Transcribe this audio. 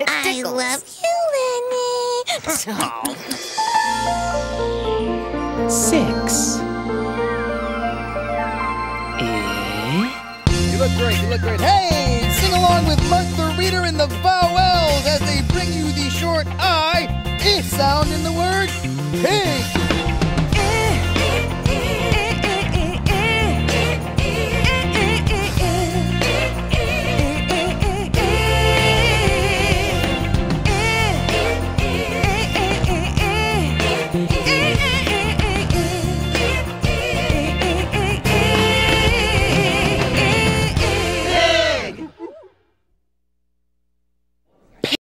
It I love you, Lenny. Six. Eh? You look great, you look great. Hey, sing along with Mark the Reader and the Vowelles as they bring you the short I, I sound in the word pig.